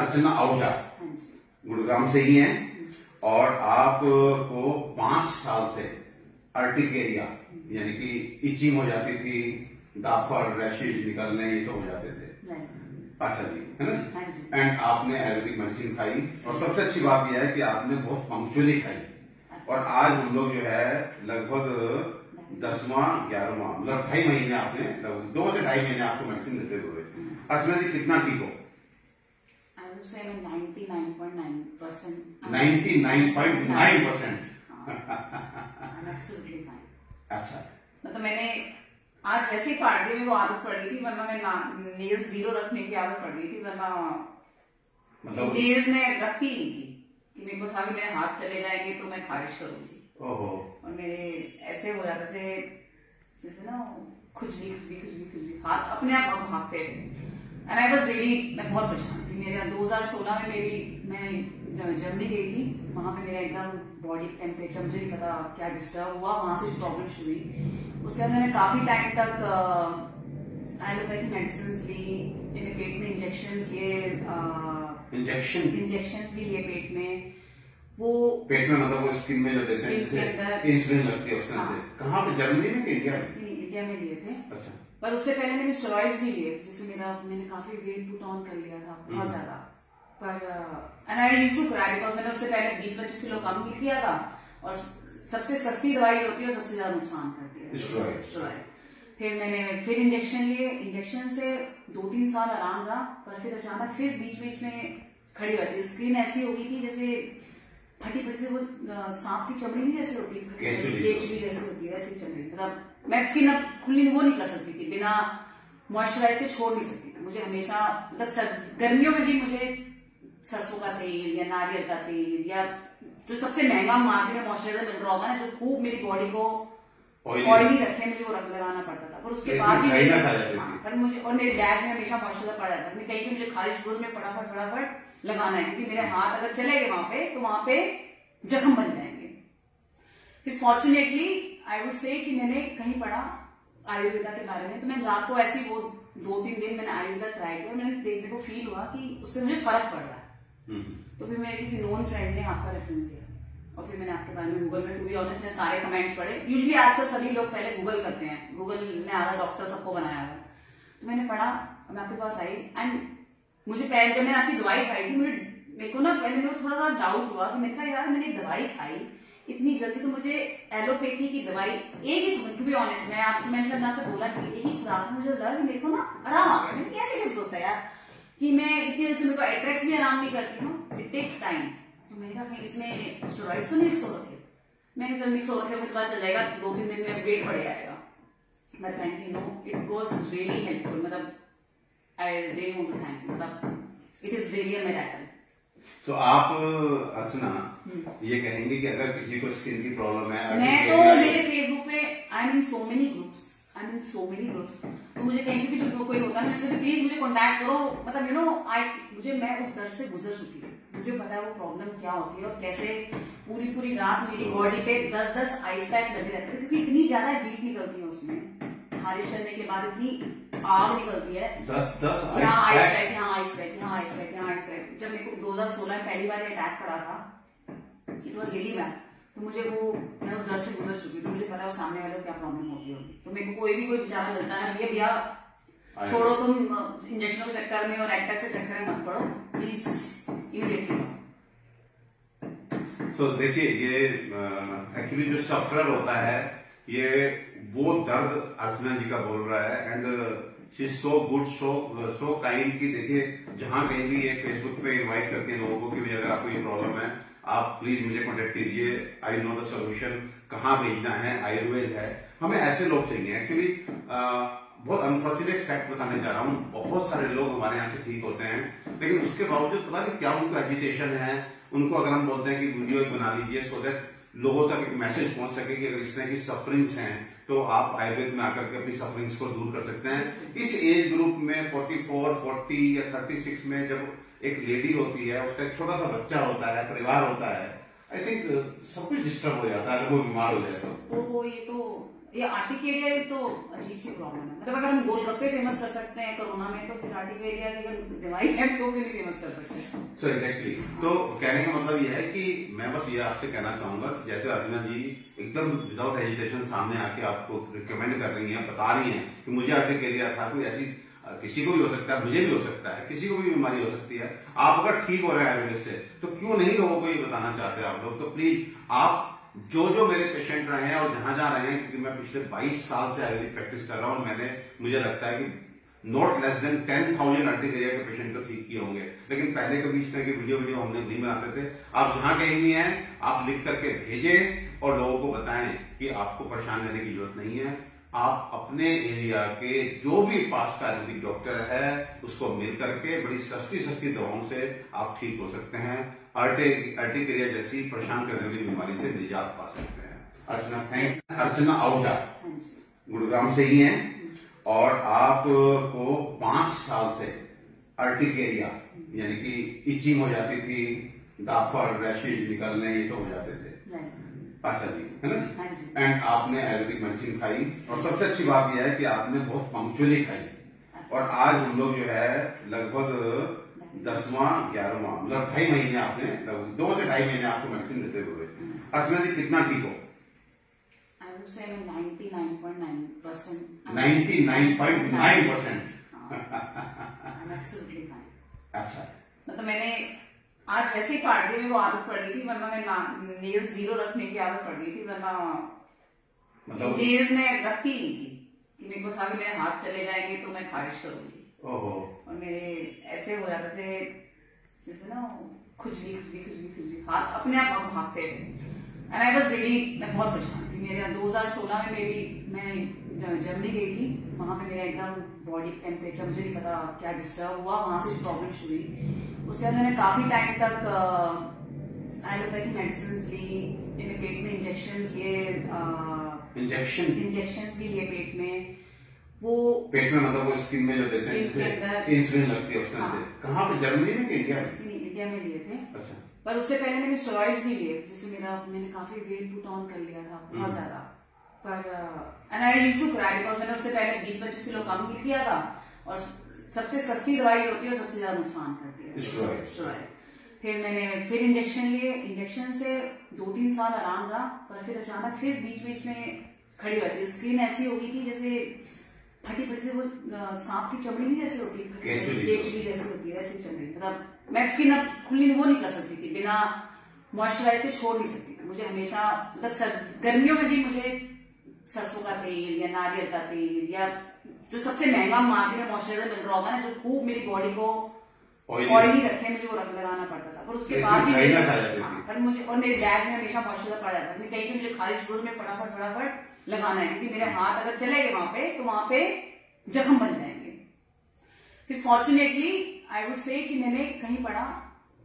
अर्चना आहूजा हाँ गुड़गांव से ही हैं और आपको पाँच साल से अर्टिकेरिया यानी कि इचिंग हो जाती थी दाफर रैशेज निकलने ये सब हो जाते थे। अच्छा जी है ना? हाँ एंड आपने आयुर्वेदिक मेडिसिन खाई और सबसे अच्छी बात यह है कि आपने बहुत पंक्चुअली खाई। और आज हम लोग जो है लगभग दसवां ग्यारहवा मतलब ढाई महीने आपने लगभग दो से ढाई महीने आपको मेडिसिन देते हुए। अर्चना जी कितना ठीक हो? Would say I'm 99.9 percent. 99.9 percent absolutely fine. अच्छा मतलब मैंने आज वैसे ही काट दी मेरे को आदत पड़ गई थी वरना मैं नेल ज़ीरो रखने की आदत पड़ गई थी वरना मतलब नेल्स में रखती नहीं थी कि मेरे को था कि मेरे हाथ चले जाएँगे तो मैं खारिश करूँगी ओहो और मेरे ऐसे हो जाते थे जैसे ना खुजली खुजली खुजली खुजली हाथ अपने आप अब भागते थे एंड आई वाज रियली मैं बहुत परेशान थी। मेरे 2016 में मेरी मैं जर्मनी गई थी। वहाँ पे मेरा एकदम बॉडी टेम्परेचर मुझे नहीं पता क्या डिस्टर्ब हुआ। वहाँ से प्रॉब्लम शुरू हुई। उसके बाद मैंने काफ़ी टाइम तक एलोपैथी मेडिसिन ली मेरे पेट में इंजेक्शन लिए इंजेक्शन इंजेक्शन भी लिए पेट में। वो पेट में मतलब वो स्किन में जो देते हैं इंसुलिन लगती है उस तरह से। हाँ। कहाँ पे? जर्मनी में इंडिया में? इंडिया में लिए थे। अच्छा। पर उससे पहले मैंने स्टेरॉइड्स भी लिए जिससे मेरा मैंने काफ़ी वेट पुट ऑन कर लिया था बहुत ज़्यादा। पर and I use to cry because मैंने उससे पहले 20 पच्चीस किलो कम भी किया था और सबसे सस्ती दवाई होती है और सबसे ज़्यादा नुकसान करती है। फिर मैंने फिर इंजेक्शन लिए। इंजेक्शन से दो तीन साल आराम रहा पर फिर अचानक फिर बीच बीच में खड़ी रहती है। स्किन ऐसी हो गई थी जैसे फटी फटी से वो सांप की चमड़ी नहीं जैसे होती केचड़ी केचुली। केचुली जैसी होती है वैसी चमड़ी मतलब मैं स्किन अब खुली वो नहीं कर सकती थी बिना मॉइस्चराइज से छोड़ नहीं सकती थी मुझे हमेशा मतलब गर्मियों में भी मुझे सरसों का तेल या नारियल का तेल या जो सबसे महँगा मार्केट में मॉइस्चराइजर मिल रहा होगा ना जो खूब मेरी बॉडी को। ऑयली रखे मुझे वो रंग लगाना पड़ता था। पर उसके बाद भी मेरे- जाती। हाँ, पर मुझे और मेरे बैग में हमेशा मॉइस्चराइजर पड़ा रहता था। कहीं भी मुझे खाली शुरू में फटाफट फटाफट लगाना है क्योंकि मेरे हाथ अगर चले गए वहाँ पे तो वहाँ पे जख्म बन जाएँगे। फिर फॉर्चुनेटली आई वुड से कि मैंने कहीं पढ़ा आयुर्वेदा के बारे में तो मैंने रात को ऐसे वो दो तीन दिन मैंने आयुर्वेदा ट्राई किया और मैंने देखने को फील हुआ कि उससे मुझे फ़र्क पड़ रहा है। हम्म। तो फिर मेरे किसी नोन फ्रेंड ने आपका रेफरेंस दिया। मैंने बारे में गूगल में टू बी ऑनेस्ट ने सारे कमेंट्स पढ़े। यूजुअली आजकल सभी लोग पहले गूगल करते हैं। गूगल ने आधा डॉक्टर सबको बनाया हुआ। तो मैंने पढ़ा, मैं आपके पास आई एंड मुझे पहले जब मैंने आपकी दवाई खाई थी, मुझे, मेरे को ना पहले मेरे को थोड़ा सा डाउट हुआ कि मैंने कहा, यार, मैंने दवाई खाई, इतनी जल्दी तो मुझे एलोपैथी की दवाई एक ही टू बी ऑनेस्ट मैं आपको मैंने शायद आपसे बोला नहीं एक ही खुराक मुझे लगा कि मेरे को ना आराम आ गया। मैंने कैसे कैसे होता है यार? कि मैं इतनी जल्दी मेरे को एट्रैक्स भी आराम नहीं करती हूँ इट टेक्स टाइम मैंने कहा इसमें तो नहीं मिक्स हो। रखे मैंने जब मिक्स हो रखे मुझे पता चल जाएगा दो तीन दिन में वेट बढ़ जाएगा। But apparently no it was really helpful. मतलब I really want to thank you. मतलब it is really a miracle. तो आप अर्चना ये कहेंगे कि अगर किसी को स्किन की प्रॉब्लम है मैं तो मेरे फेसबुक पे I am in so many groups I am in so many groups तो मुझे कहीं भी जो कोई होता है मैं प्लीज़ मुझे कांटेक्ट करो. मतलब यू नो आई मुझे मैं उस दर्द से गुजर चुकी हूँ। मुझे पता है वो प्रॉब्लम क्या होती है और कैसे पूरी पूरी रात मेरी बॉडी पे दस दस आइस पैक लगे रहते हैं क्योंकि इतनी ज़्यादा हीट निकलती है उसमें। खारिश करने के बाद इतनी आग निकलती है। दस दस यहाँ आइस पैक यहाँ आइस पैक यहाँ आइस पैक यहाँ आइस पैक जब मेरे को 2016 में पहली बार अटैक पड़ा था इट वॉज़ रियली बैड तो मुझे वो मैं उस डर से गुजर चुकी तो मुझे पता है सामने वाले को क्या प्रॉब्लम होती होगी। तो मेरे को कोई भी कोई बेचारा मिलता है ये भैया छोड़ो तुम इंजेक्शन के चक्कर में और एटैक के चक्कर में मत पड़ो। प्लीज़ तो देखिए, ये एक्चुअली जो सफरर होता है, ये वो दर्द अर्चना जी का बोल रहा है and she so good so so kind की देखिए, जहाँ कहीं भी ये फेसबुक पे इनवाइट करते हैं लोगों को कि अगर आपको ये प्रॉब्लम है, आप प्लीज़ मुझे कॉन्टेक्ट कीजिए। आई नो द सोल्यूशन कहाँ भेजना है, आयुर्वेद है। हमें ऐसे लोग चाहिए एक्चुअली बहुत अनफॉर्चुनेट फैक्ट बताने जा रहा हूँ। बहुत सारे लोग हमारे यहाँ से ठीक होते हैं लेकिन उसके बावजूद पता नहीं क्या उनको एजिटेशन है। उनको अगर हम बोलते हैं कि वीडियो बना लीजिए सो दैट लोगों तक एक मैसेज पहुँच सके कि अगर इस तरह की सफरिंग्स हैं तो आप आयुर्वेद में आकर के अपनी सफरिंग्स को दूर कर सकते हैं। इस एज ग्रुप में 44, 40 या 36 में जब एक लेडी होती है उसका एक छोटा सा बच्चा होता है परिवार होता है आई थिंक सब कुछ डिस्टर्ब हो जाता है अगर वो बीमार हो जाए तो। तो ये तो ये आर्टिकेरिया तो अजीब सी प्रॉब्लम है मतलब अगर हम गोलगप्पे फ़ेमस कर सकते हैं कोरोना में तो फिर आर्टिकेरिया की अगर दवाई है तो भी नहीं फ़ेमस कर सकते। सो एग्जैक्टली तो कहने का मतलब यह है कि मैं बस ये आपसे कहना चाहूँगा कि जैसे अर्चना जी एकदम विदाउट एजुकेशन सामने आके आपको रिकमेंड कर रही हैं, बता रही हैं कि मुझे आर्टिकेरिया था, कोई ऐसी किसी को भी हो सकता है, मुझे भी हो सकता है, किसी को भी बीमारी हो सकती है। आप अगर ठीक हो रहे हैं आयुर्वेद से तो क्यों नहीं लोगों को ये बताना चाहते आप लोग? तो प्लीज़ आप जो जो मेरे पेशेंट रहे हैं और जहाँ जहाँ रहे हैं, क्योंकि मैं पिछले 22 साल से आयुर्वेदिक प्रैक्टिस कर रहा हूँ और मैंने, मुझे लगता है कि not less than ten thousand urticaria के पेशेंट को ठीक किए होंगे। लेकिन पहले कभी इस तरह की वीडियो वीडियो हमने नहीं बनाते थे। आप जहाँ कहीं भी हैं, आप लिख करके भेजें और लोगों को बताएँ कि आपको परेशान रहने की ज़रूरत नहीं है। आप अपने एरिया के जो भी पास का आयुर्वेदिक डॉक्टर है, उसको मिल करके बड़ी सस्ती सस्ती दवाओं से आप ठीक हो सकते हैं। अर्टिकेरिया जैसी परेशान करने वाली बीमारी से निजात पा सकते हैं। अर्चना थैंक अर्चना आहूजा। गुरुग्राम से ही हैं और आपको पाँच साल से अर्टिकेरिया यानी कि इचिंग हो जाती थी दाफर रैशेज निकलने ये सब हो जाते थे। अच्छा जी है ना? एंड हाँ आपने आयुर्वेदिक मेडिसिन खाई और सबसे अच्छी बात यह है कि आपने बहुत पंक्चुअली खाई। अच्छा। और आज हम लोग जो है लगभग दसवां ग्यारहवा मतलब ढाई महीने आपने दो से ढाई महीने आपको मेडिसिन देते हुए अर्चना जी कितना ठीक हो? Ninety nine point nine percent अच्छा। मतलब मैंने आज वैसे ही पार्टी में वो आदत पड़ गई थी वरना मैं नेल्स ज़ीरो रखने की आदत पड़ गई थी वरना मतलब नेल्स में रखती नहीं थी। कि मेरे को था कि मेरे हाथ चले जाएँगे तो मैं खारिश करूँगी। और मेरे ऐसे हो जाते थे जैसे ना खुजली खुजली खुजली खुजली हाथ अपने आप अब भागते थे। एंड आई वाज रियली मैं बहुत परेशान थी। मेरे 2016 में मेरी मैं जर्मनी गई थी। वहाँ पे मेरा एकदम बॉडी टेम्परेचर मुझे नहीं पता क्या डिस्टर्ब हुआ। वहाँ से प्रॉब्लम शुरू हुई। उसके बाद मैंने काफ़ी टाइम तक एलोपैथी मेडिसिन ली मेरे पेट में इंजेक्शन लिए इंजेक्शन इंजेक्शन भी लिए पेट में। वो पेट में मतलब वो स्किन में जो देते हैं इंसुलिन लगती है उस तरह से। हाँ। कहाँ पे? जर्मनी में कि इंडिया में? इंडिया में लिए थे। अच्छा। पर उससे पहले मैंने स्टेरॉइड्स भी लिए। जैसे मेरा मैंने काफ़ी वेट पुट ऑन कर लिया था बहुत हम्म। ज़्यादा। पर and I used to cry because मैंने उससे पहले 20 25 किलो कम किया था। और सबसे सस्ती दवाई होती है और सबसे ज़्यादा नुकसान करती है। स्टेरॉइड फिर मैंने फिर इंजेक्शन लिए। इंजेक्शन से दो तीन साल आराम रहा पर फिर अचानक फिर बीच बीच में खड़ी होती है। स्क्रीन ऐसी हो गई थी जैसे फटी फटी से वो सांप की चमड़ी नहीं जैसे होती है केचुली जैसी होती है वैसी चमड़ी। मतलब मैं स्किन अब खुली वो नहीं कर सकती थी बिना मॉइस्चराइज से छोड़ नहीं सकती थी। मुझे हमेशा मतलब गर्मियों में भी मुझे सरसों का तेल या नारियल का तेल या जो सबसे महँगा मार्केट में मॉइस्चराइजर मिल रहा होगा ना जो खूब मेरी बॉडी को ऑयली रखे मुझे वो रंग लगाना पड़ता था। पर उसके बाद भी हाँ, पर मुझे और मेरे बैग में हमेशा मॉइस्चराइजर पड़ा जाता था कहीं मुझे खाली शुरू में फटाफट फटाफट लगाना है क्योंकि मेरे हाथ अगर चले गए वहाँ पे तो वहाँ पे जख्म बन जाएँगे। फिर फॉर्चुनेटली आई वुड से कि मैंने कहीं पढ़ा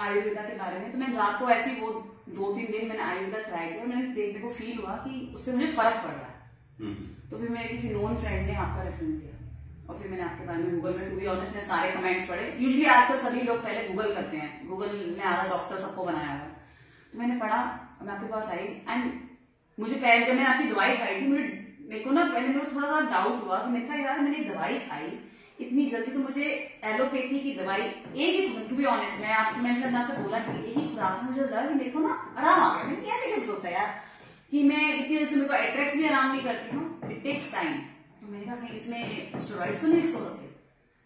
आयुर्वेदा के बारे में तो मैंने रात को ऐसे वो दो तीन दिन मैंने आयुर्वेदा ट्राई किया और मैंने देखने को फील हुआ कि उससे मुझे फ़र्क पड़ रहा है। हम्म। तो फिर मेरे किसी नोन फ्रेंड ने आपका रेफरेंस दिया। मैंने में गूगल में टू बी ऑनेस्ट में सारे कमेंट्स पढ़े। यूजली आजकल सभी लोग पहले गूगल करते हैं। गूगल ने आधा डॉक्टर सबको बनाया हुआ तो मैंने पढ़ा मैं आपके पास आई। एंड मुझे पहले जब मैंने आपकी दवाई खाई थी, मुझे, मेरे को ना, पहले मेरे को थोड़ा सा डाउट हुआ मैंने कहा, यार, मैंने दवाई खाई, इतनी जल्दी तो मुझे एलोपैथी की दवाई एक ही टू बी ऑनेस्ट मैं आपको मैंने शायद आपसे बोला कि एक ही खुराक मुझे लगा कि मेरे को ना आराम आ गया। कैसे कैसे होता है यार कि मैं इतनी जल्दी मेरे को एट्रैक्स भी आराम नहीं करती हूँ? इट टेक्स टाइम मैंने कहा इसमें स्टोराइड तो नहीं मिक्स हो रखे।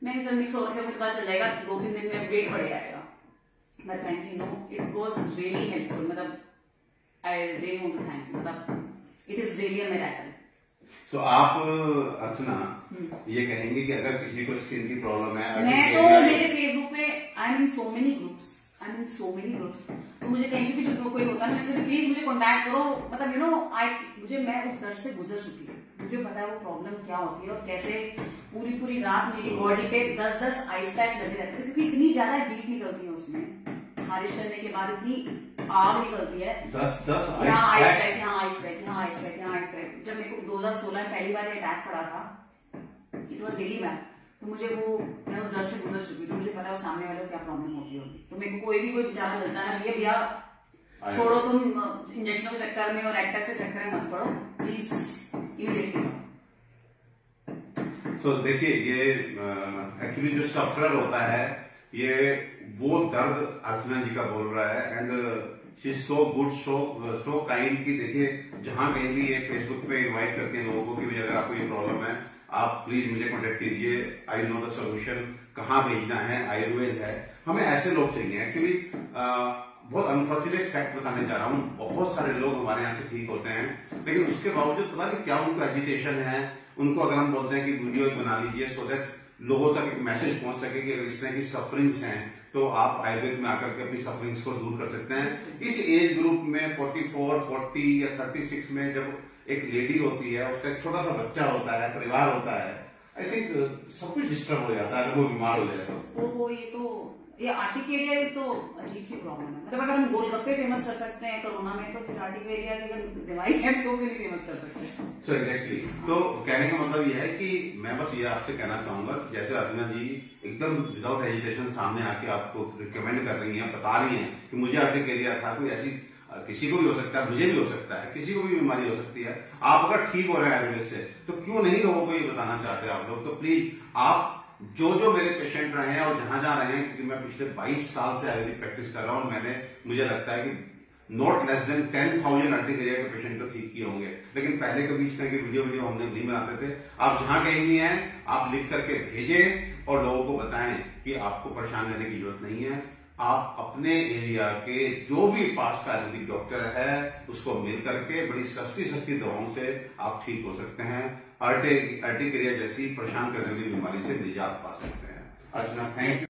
मैंने जब मिक्स हो रखे मुझे पता चल जाएगा दो तीन दिन में वेट बढ़ जाएगा। But apparently no it was really helpful. मतलब want to thank you. मतलब it is really a miracle so आप अर्चना हम्म। ये कहेंगे कि अगर किसी को स्किन की प्रॉब्लम है मैं तो मेरे फेसबुक पे I am so many groups I am so many groups तो मुझे कहीं भी जो कोई होता है मुझे प्लीज़ मुझे कांटेक्ट करो। मतलब यू नो आई मुझे मैं उस दर्द से गुजर चुकी हूँ। मुझे पता है वो प्रॉब्लम क्या होती है और कैसे पूरी पूरी रात मेरी बॉडी पे दस दस आइस पैक लगे रहते हैं क्योंकि इतनी ज़्यादा हीट निकलती है उसमें। बारिश करने के बाद इतनी आग निकलती है। दस दस यहाँ आइस पैक यहाँ आइस पैक यहाँ आइस पैक यहाँ आइस पैक जब मेरे को 2016 में पहली बार अटैक पड़ा था इट वॉज़ रियली बैड तो मुझे वो मैं उस दर से गुजर चुकी तो मुझे पता है सामने वाले को क्या प्रॉब्लम होती होगी। तो मेरे को कोई भी कोई बेचारा मिलता है भैया भैया छोड़ो तुम इंजेक्शन के चक्कर में और एक्टर से चक्कर में मत पड़ो। प्लीज़ तो देखिए। ये एक्चुअली जो सफरर होता है, ये वो दर्द अर्चना जी का बोल रहा है and she so good so so kind की देखिए, जहाँ कहीं भी ये फेसबुक पे इनवाइट करते हैं लोगों को कि अगर आपको ये प्रॉब्लम है, आप प्लीज़ मुझे कॉन्टेक्ट कीजिए। आई नो द सोल्यूशन कहाँ भेजना है, आयुर्वेद है। हमें ऐसे लोग चाहिए एक्चुअली बहुत अनफॉर्चुनेट फैक्ट बताने जा रहा हूँ। बहुत सारे लोग हमारे यहाँ से ठीक होते हैं लेकिन उसके बावजूद पता नहीं क्या उनको एजिटेशन है। उनको अगर हम बोलते हैं कि वीडियो बना लीजिए सो दैट लोगों तक एक मैसेज पहुँच सके कि अगर इस तरह की सफरिंग्स हैं तो आप आयुर्वेद में आकर के अपनी सफरिंग्स को दूर कर सकते हैं। इस एज ग्रुप में 44, 40 या 36 में जब एक लेडी होती है उसका एक छोटा सा बच्चा होता है परिवार होता है आई थिंक सब कुछ डिस्टर्ब हो जाता है अगर वो बीमार हो जाए तो। ये तो ये आर्टिकेरिया तो अजीब सी प्रॉब्लम है। मतलब अगर हम गोलगप्पे फ़ेमस कर सकते हैं, कोरोना में तो फिर आर्टिकेरिया की अगर दवाई है तो भी नहीं फ़ेमस कर सकते। So exactly. तो कहने का मतलब यह है कि मैं बस ये आपसे कहना चाहूँगा कि जैसे अर्चना जी एकदम विदाउट एजुकेशन सामने आके आपको रिकमेंड कर रही हैं, बता रही हैं कि मुझे आर्टिकेरिया था, कोई ऐसी किसी को भी हो सकता है, मुझे भी हो सकता है, किसी को भी बीमारी हो सकती है। आप अगर ठीक हो रहे हैं आयुर्वेद से तो क्यों नहीं लोगों को ये बताना चाहते आप लोग? तो प्लीज़ आप जो जो मेरे पेशेंट रहे हैं और जहाँ जहाँ रहे हैं, क्योंकि मैं पिछले 22 साल से आयुर्वेदिक प्रैक्टिस कर रहा हूँ मैंने, मुझे लगता है कि not less than ten thousand urticaria के पेशेंट तो ठीक किए होंगे। लेकिन पहले कभी इस तरह की वीडियो वीडियो हमने नहीं बनाते थे। आप जहाँ कहीं भी हैं, आप लिख करके भेजें और लोगों को बताएँ कि आपको परेशान रहने की ज़रूरत नहीं है। आप अपने एरिया के जो भी पास का आयुर्वेदिक डॉक्टर है, उसको मिल करके बड़ी सस्ती सस्ती दवाओं से आप ठीक हो सकते हैं। अर्टिक्रिया जैसी परेशान करने वाली बीमारी से निजात पा सकते हैं। Archana thank you